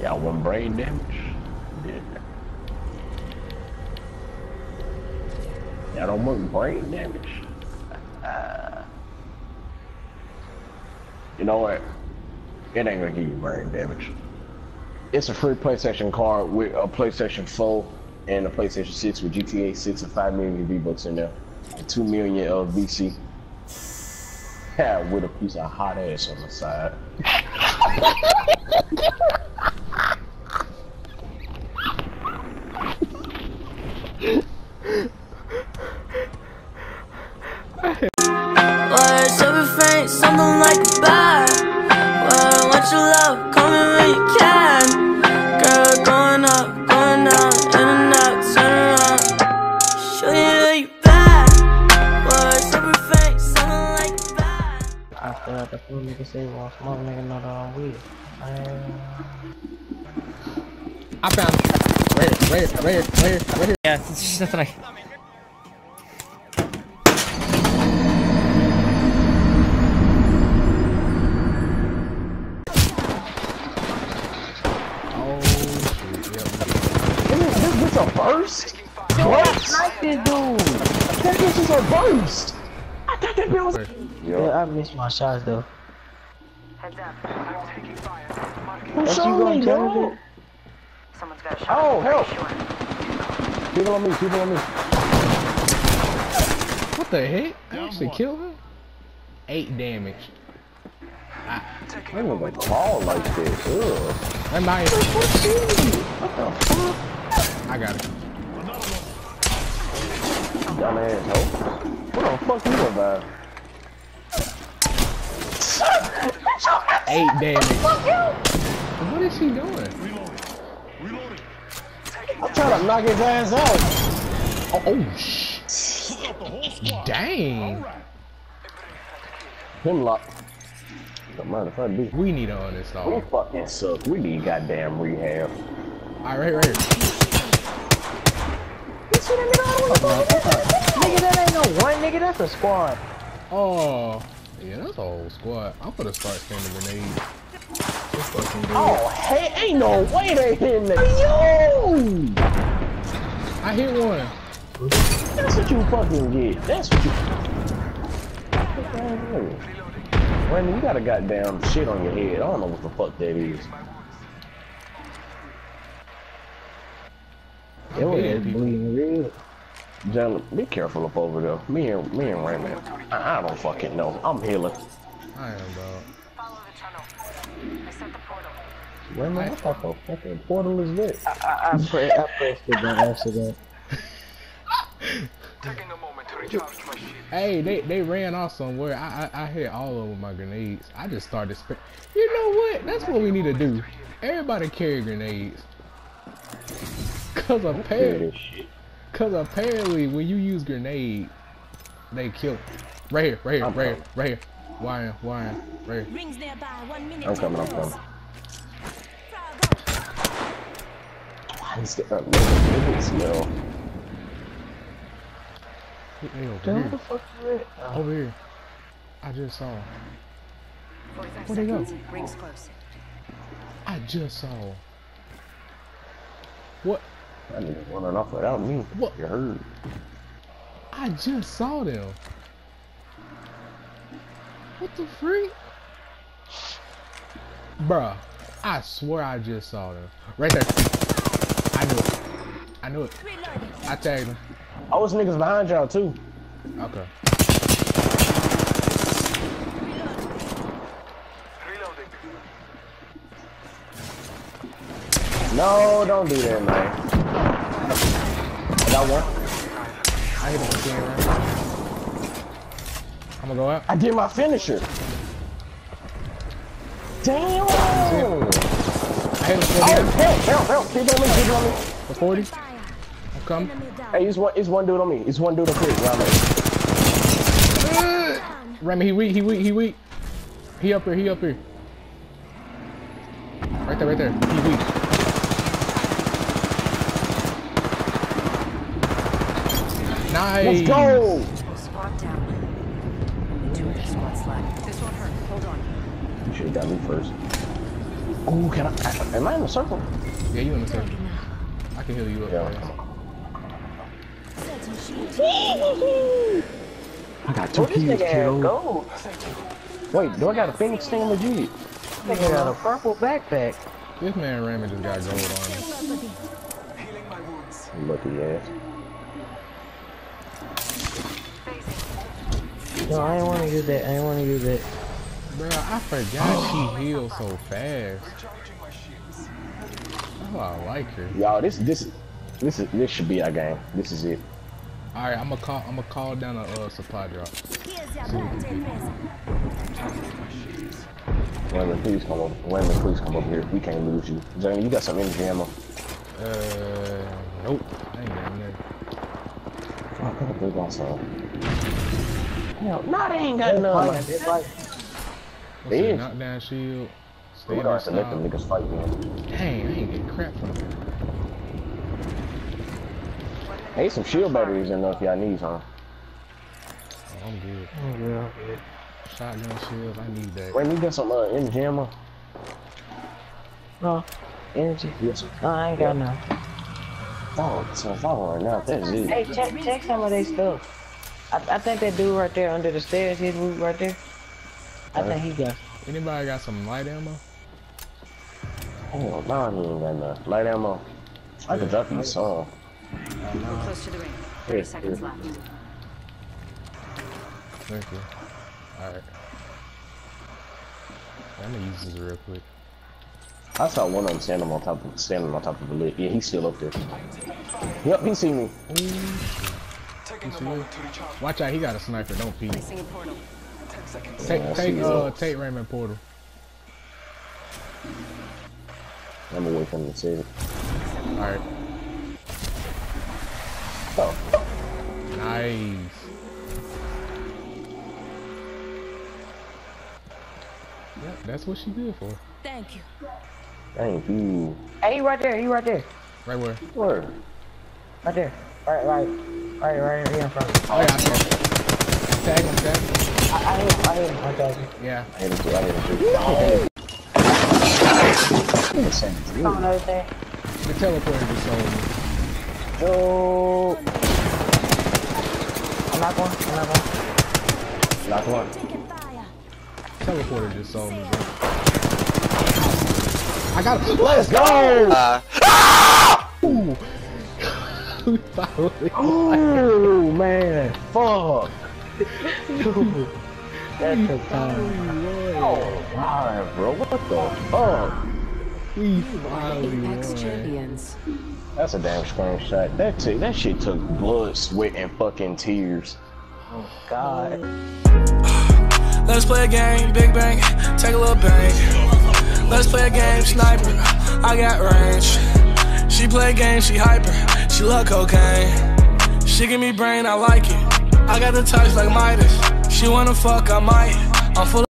Yeah, one brain damage. Yeah. Y'all don't want brain damage. Uh, you know what? It ain't gonna give you brain damage. It's a free PlayStation card with a PlayStation 4 and a PlayStation 6 with GTA 6 and 5 million V-Bucks in there. And 2 million of VC. Yeah, with a piece of hot ass on the side. say, well, smoke nigga know that I'm weird. I found it. Right here, right here, right here, right here, right here. Yeah, it's just nothing I. Oh, shit, yep. This, this a burst? What? Like this dude! That bitch is a burst! I thought that bitch was... Yeah, I missed my shots though. Who What you shot gonna me, tell dog? me? Someone's got a shot. Oh, help! Sure. People on me, people on me. What the heck? I actually killed him? Eight damage. I didn't even fall like this. Ugh. That nice. What the fuck? I got it. Dumbass hoe. What the fuck are you about? Eight damage. What is he doing? I'm trying to knock his ass out. Oh, oh sh. Dang. Hemlok. The motherfucker, dude. We need to We fucking suck. We need goddamn rehab. Alright, right here, right here. Nigga, that ain't no one nigga, that's a squad. Oh. Yeah, that's a whole squad. I'm gonna start spending grenades. This fucking dude. Oh, hey, ain't no way they hitting the Yo! I hit one. That's what you fucking get. That's what you. Randy, you got a goddamn shit on your head. I don't know what the fuck that is. It was Bleeding real. Gentlemen, be careful up over there. Me and me and Raymond. I, I don't fucking know. I'm healing. I am, dog. Follow the tunnel. I set the portal. Raymond, I thought the fucking portal is lit. I, I, pre I pressed it by accident. Hey, they they ran off somewhere. I I, I hit all over my grenades. I just started sp You know what? That's what we need to do. Everybody carry grenades. Cause Hear apparently, this shit. Cause apparently when you use grenade, they kill. Right here, right here, I'm right here, right here. Wire, wire, right here. Rings nearby, one minute. I'm coming, I'm coming. I just got that smell. Hit me over Damn, here. the fuck you at? Oh, Over here. I just saw. 45 Where'd they go? Rings close. I just saw. What? That nigga running off without me. What? You heard? I just saw them. What the freak? Bruh, I swear I just saw them. Right there. I knew it. I knew it. I tagged him. Oh, it's niggas behind y'all too. Okay. No, don't do that, man. I got one. I hit him again, right? I'm gonna go out. I did my finisher. Damn! I hit him for Oh, help, help, help. Keep on me, keep on me. For 40. I'm coming. Hey, it's one, it's one dude on me. It's one dude. Around me. Remy, he weak, he weak, he weak. He up here, he up here. Right there, right there. He weak. Nice. Let's go! Squad down. Two of the squads left. This won't hurt. Hold on. You should have got me first. Oh, can I, I? Am I in the circle? Yeah, you in the circle. I can heal you up. Yeah. fast. I got two this kills, nigga had kiddo. Wait, do I got a Phoenix thing legit? Nigga got a purple backpack. This man Raymond just got gold on him. Lucky ass. No, I ain't want to use that. I ain't want to use it. Bro, I forgot she heals so fast. Oh, I like her. Y'all, this this this is this should be our game. This is it. All right, I'm gonna call. I'm gonna call down a uh, supply drop. Wayman, please come over. Wayman, please come over here. We can't lose you. Jamie, you got some energy ammo. Uh, nope. I ain't got nothing. I could have got some. Hell, no, they ain't got none. It's like, What's it? Big. Knockdown shield. We Stand gotta let them stop. niggas fight, man. Dang, I ain't get crap from them. Hey, some shield batteries in there if y'all need some. Oh, I'm good. oh, yeah, I'm good. Shotgun shields, I need that. Wait, you got some uh, energy ammo? No, energy. Yes. No, I ain't got none. Oh, so if I run out, that's it. Hey, check check some of their stuff. I, I think that dude right there under the stairs, his root right there. I think he got. Anybody got some light ammo? Oh, no, he ain't got none. Light ammo. I could drop you some. We're close to the ring. 30 seconds here. left. Thank you. Alright. I'm gonna use this real quick. I saw one of them standing on top of standing on top of the lid. Yeah, he's still up there. Yep, he see me. You see me? Watch out, he got a sniper, don't peek. Placing a portal. Take, Yeah, take, uh, take Raymond Portal. I'm gonna wait for him to say it. Alright. Oh, Nice. Yep, that's what she good for. Thank you. Thank you. Hey, he right there. He right there. Right where? Word. Right there. Right, right, right, right here in front. Oh yeah, I saw him. Tag him, tag him. I, I hit him. I hit him. I got you. Yeah. I hit him too. I hit him too. No! Nigga sent it to me. Oh, another thing. The teleporter just sold. Yo. I'm not going. I'm not going. Knock one. Teleporter just sold me, bro. I got him. Let's go! Ooh. We finally- Oh man, fuck. That took time. Oh, my, bro, what the fuck? we finally Apex champions. That's a damn screenshot. That took, that shit took blood, sweat, and fucking tears. Oh God. Let's play a game, big bang, take a little bang. Let's play a game, sniper, I got range. She play a game, she hyper, she love cocaine. She give me brain, I like it. I got the touch like Midas. She wanna fuck, I might. I'm full